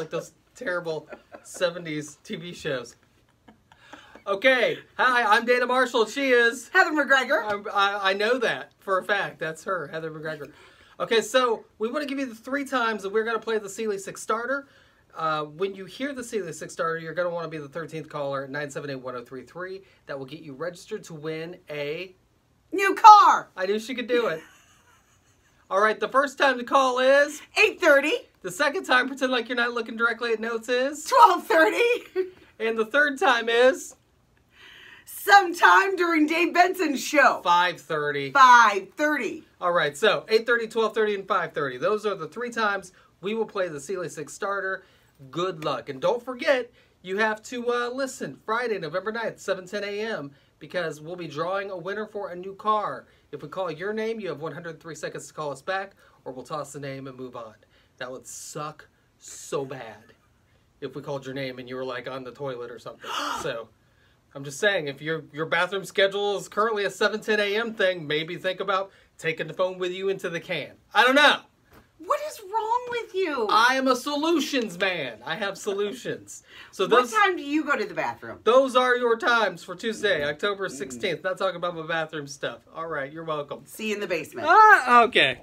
like those terrible 70s TV shows. Okay, hi, I'm Dana Marshall. She is. Heather McGregor. I'm, I, I know that for a fact. That's her, Heather McGregor. Okay, so we want to give you the three times that we're going to play the Seelye Six Starter. Uh, when you hear the Seelye Six Starter, you're going to want to be the 13th caller at 978-1033. That will get you registered to win a... New car. I knew she could do it. All right, the first time to call is... 8.30. The second time, pretend like you're not looking directly at notes is... 12.30. And the third time is... Sometime during Dave Benson's show. 5.30. 5.30. All right, so 8.30, 12.30, and 5.30. Those are the three times we will play the Seelye 6 starter. Good luck. And don't forget, you have to uh, listen Friday, November 9th, 7.10 a.m., because we'll be drawing a winner for a new car. If we call your name, you have 103 seconds to call us back, or we'll toss the name and move on. That would suck so bad if we called your name and you were like on the toilet or something. so I'm just saying, if your your bathroom schedule is currently a 7:10 a.m. thing, maybe think about taking the phone with you into the can. I don't know. What is wrong with you? I am a solutions man. I have solutions. So what those time do you go to the bathroom? those are your times for Tuesday, October 16th. Not talking about my bathroom stuff. All right, you're welcome. See you in the basement. Ah, okay.